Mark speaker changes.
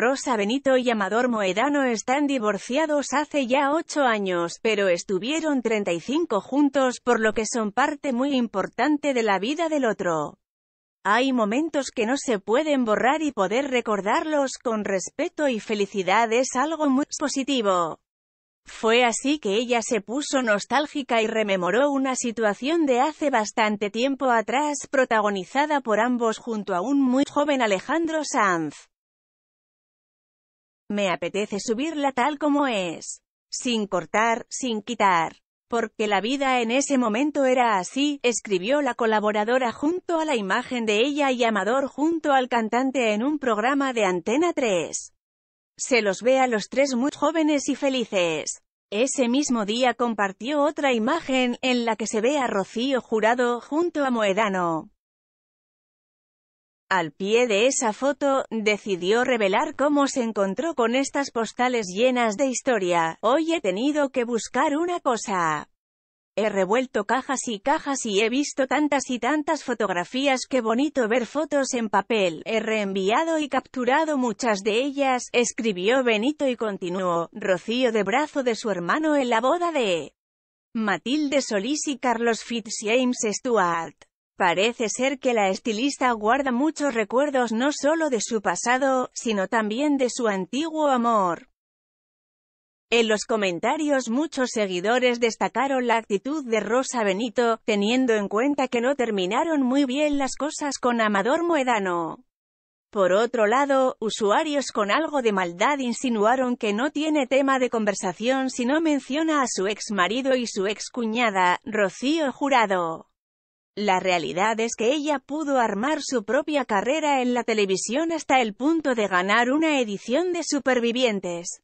Speaker 1: Rosa Benito y Amador Moedano están divorciados hace ya ocho años, pero estuvieron 35 juntos, por lo que son parte muy importante de la vida del otro. Hay momentos que no se pueden borrar y poder recordarlos con respeto y felicidad es algo muy positivo. Fue así que ella se puso nostálgica y rememoró una situación de hace bastante tiempo atrás protagonizada por ambos junto a un muy joven Alejandro Sanz. Me apetece subirla tal como es. Sin cortar, sin quitar. Porque la vida en ese momento era así, escribió la colaboradora junto a la imagen de ella y Amador junto al cantante en un programa de Antena 3. Se los ve a los tres muy jóvenes y felices. Ese mismo día compartió otra imagen, en la que se ve a Rocío Jurado junto a Moedano. Al pie de esa foto, decidió revelar cómo se encontró con estas postales llenas de historia. Hoy he tenido que buscar una cosa. He revuelto cajas y cajas y he visto tantas y tantas fotografías, qué bonito ver fotos en papel. He reenviado y capturado muchas de ellas, escribió Benito y continuó, Rocío de brazo de su hermano en la boda de Matilde Solís y Carlos Fitzjames Stuart. Parece ser que la estilista guarda muchos recuerdos no solo de su pasado, sino también de su antiguo amor. En los comentarios muchos seguidores destacaron la actitud de Rosa Benito, teniendo en cuenta que no terminaron muy bien las cosas con Amador Moedano. Por otro lado, usuarios con algo de maldad insinuaron que no tiene tema de conversación si no menciona a su ex marido y su ex cuñada, Rocío Jurado. La realidad es que ella pudo armar su propia carrera en la televisión hasta el punto de ganar una edición de Supervivientes.